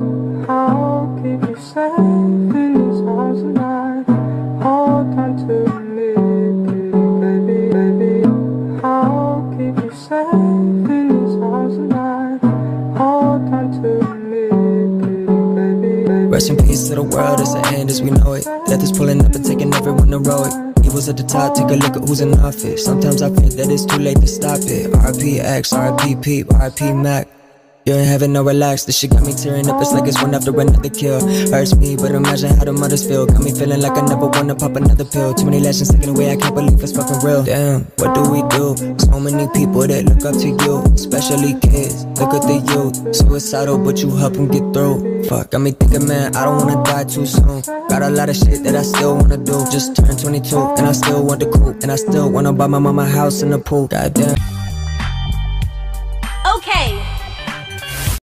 I'll keep you safe in these arms mine. Hold on to me, baby, baby. I'll keep you safe in these arms mine. Hold on to me, baby, baby. Rest in peace to the world, it's the end as we know it. Death is pulling up and taking everyone it. Evils at the top, take a look at who's in office. Sometimes I feel that it's too late to stop it. RIP X, RIP Peep, RIP Mac. You ain't having no relax, this shit got me tearing up. It's like it's one after another kill. Hurts me, but imagine how the mothers feel. Got me feeling like I never wanna pop another pill. Too many lessons taken away, I can't believe it's fucking real. Damn, what do we do? So many people that look up to you, especially kids. Look at the youth, suicidal, but you help them get through. Fuck, got me thinking, man, I don't wanna die too soon. Got a lot of shit that I still wanna do. Just turned 22, and I still want the coupe, and I still wanna buy my mama a house and a pool. Goddamn. Okay,